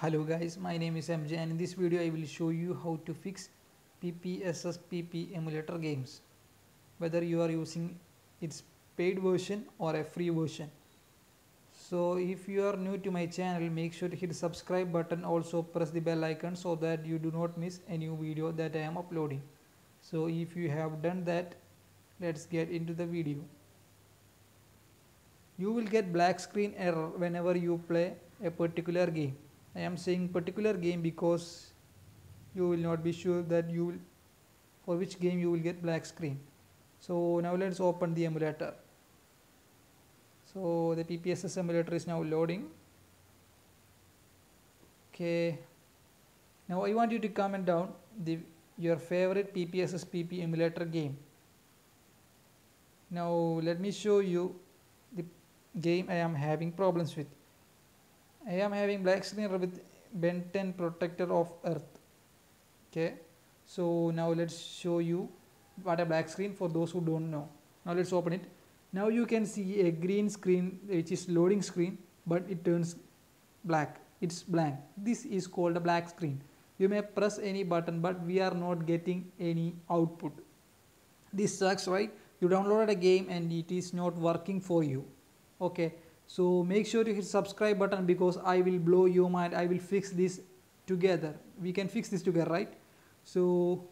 Hello guys, my name is MJ and in this video I will show you how to fix PPSSPP emulator games whether you are using its paid version or a free version. So if you are new to my channel make sure to hit subscribe button also press the bell icon so that you do not miss any video that I am uploading. So if you have done that let's get into the video. You will get black screen error whenever you play a particular game. I am saying particular game because you will not be sure that you will for which game you will get black screen. So now let's open the emulator. So the PPSS emulator is now loading. Okay. Now I want you to comment down the your favorite PPSS PP emulator game. Now let me show you the game I am having problems with. I am having black screen with Ben 10 protector of earth. Okay. So now let's show you what a black screen for those who don't know. Now let's open it. Now you can see a green screen which is loading screen but it turns black. It's blank. This is called a black screen. You may press any button but we are not getting any output. This sucks right? You downloaded a game and it is not working for you. Okay. So make sure to hit subscribe button because I will blow your mind. I will fix this together. We can fix this together right? So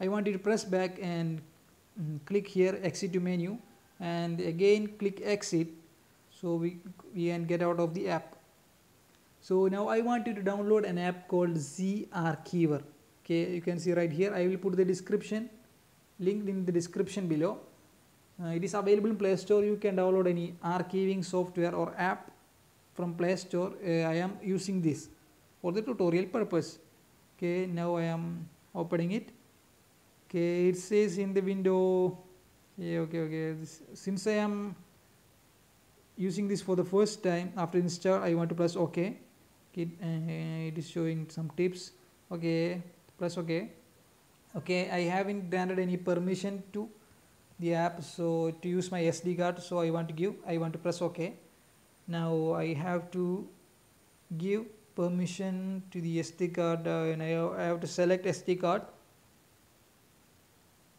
I want you to press back and mm, click here exit to menu and again click exit so we, we can get out of the app so now I want you to download an app called Z Archiver okay you can see right here I will put the description linked in the description below uh, it is available in Play Store. You can download any archiving software or app from Play Store. Uh, I am using this for the tutorial purpose. Okay now I am opening it. Okay it says in the window. Yeah okay okay. This, since I am using this for the first time after install I want to press OK. It, uh, it is showing some tips. Okay press OK. Okay I haven't granted any permission to the app. So to use my SD card so I want to give I want to press OK. Now I have to give permission to the SD card uh, and I, I have to select SD card.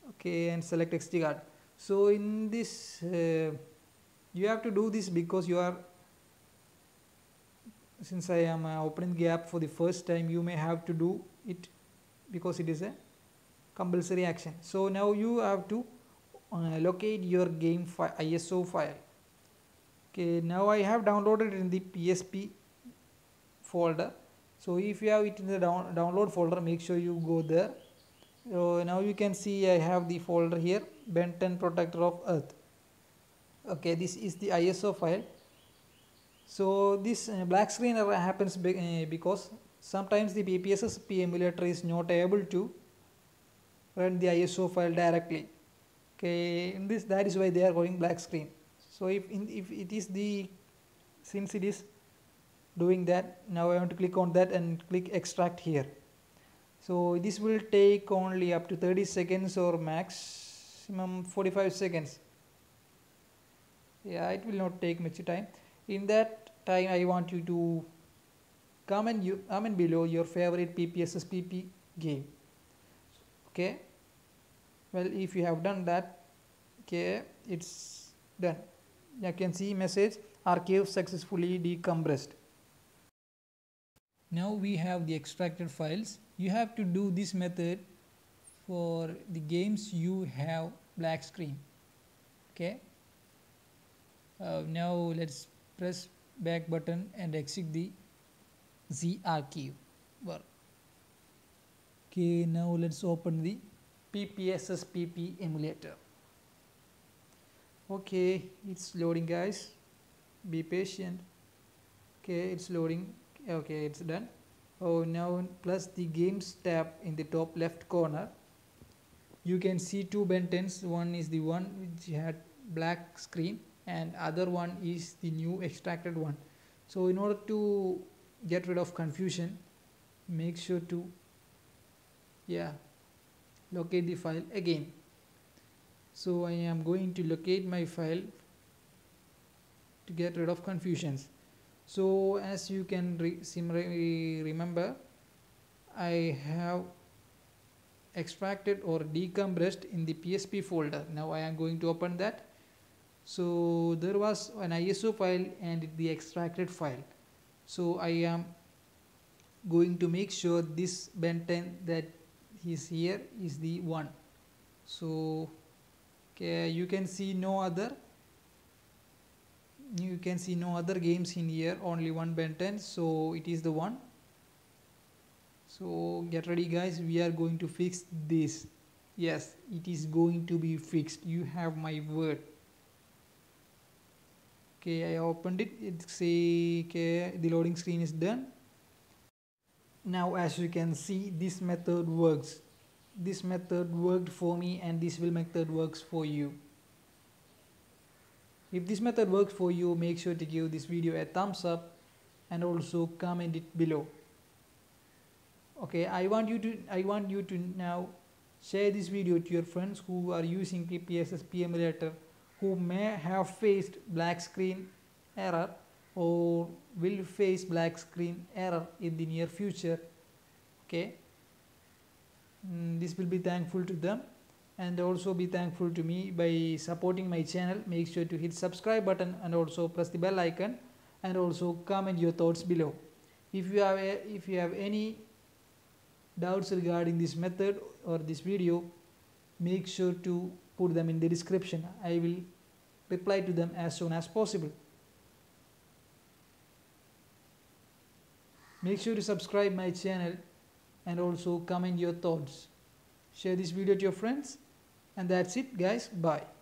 Okay and select SD card. So in this uh, you have to do this because you are since I am uh, opening the app for the first time you may have to do it because it is a compulsory action. So now you have to uh, locate your game fi ISO file. Okay now I have downloaded in the PSP folder. So if you have it in the down download folder make sure you go there. So now you can see I have the folder here Ben 10 protector of earth. Okay this is the ISO file. So this uh, black screen error happens be, uh, because sometimes the PPSSP emulator is not able to run the ISO file directly okay in this that is why they are going black screen. So if in, if it is the since it is doing that now I want to click on that and click extract here. So this will take only up to 30 seconds or maximum 45 seconds. Yeah it will not take much time. In that time I want you to comment you comment below your favorite PPSSPP game. Okay well if you have done that okay it's done. You can see message archive successfully decompressed. Now we have the extracted files. You have to do this method for the games you have black screen okay? Uh, now let's press back button and exit the Z archive okay now let's open the PPSSPP emulator. Okay it's loading guys. Be patient. Okay it's loading. Okay it's done. Oh now plus the games tab in the top left corner. You can see two 10s one is the one which had black screen and other one is the new extracted one. So in order to get rid of confusion make sure to yeah locate the file again. So I am going to locate my file to get rid of confusions. So as you can re remember I have extracted or decompressed in the PSP folder. Now I am going to open that. So there was an ISO file and the extracted file. So I am going to make sure this Ben 10 that is here is the one. So okay you can see no other. You can see no other games in here only one Ben 10 so it is the one. So get ready guys. We are going to fix this. Yes it is going to be fixed. You have my word. Okay I opened it. It say okay the loading screen is done now as you can see this method works. This method worked for me and this will method works for you. If this method works for you make sure to give this video a thumbs up and also comment it below. Okay I want you to I want you to now share this video to your friends who are using PPSSP emulator who may have faced black screen error or will face black screen error in the near future? Okay. Mm, this will be thankful to them. And also be thankful to me by supporting my channel. Make sure to hit subscribe button and also press the bell icon. And also comment your thoughts below. If you have a, if you have any doubts regarding this method or this video make sure to put them in the description. I will reply to them as soon as possible make sure to subscribe my channel and also comment your thoughts. Share this video to your friends. And that's it guys. Bye